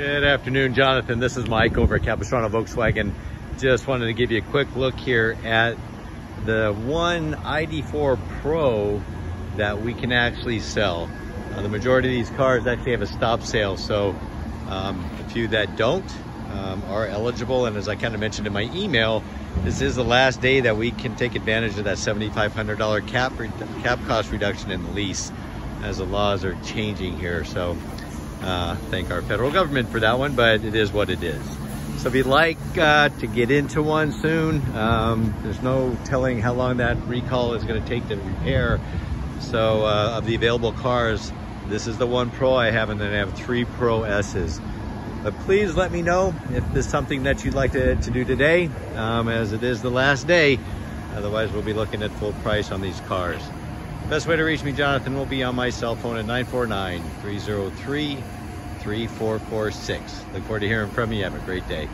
Good afternoon, Jonathon. This is Mike over at Capistrano Volkswagen. Just wanted to give you a quick look here at the one ID4 Pro that we can actually sell. Uh, the majority of these cars actually have a stop sale, so um, a few that don't um, are eligible. And as I kind of mentioned in my email, this is the last day that we can take advantage of that $7,500 cap, cap cost reduction in the lease as the laws are changing here. So uh, thank our federal government for that one, but it is what it is. So if you'd like uh, to get into one soon, um, there's no telling how long that recall is going to take to repair. So uh, of the available cars, this is the one Pro I have, and then I have three Pro S's. But please let me know if there's something that you'd like to, to do today, um, as it is the last day. Otherwise, we'll be looking at full price on these cars. Best way to reach me, Jonathon, will be on my cell phone at 949 303 3446. Look forward to hearing from you. Have a great day.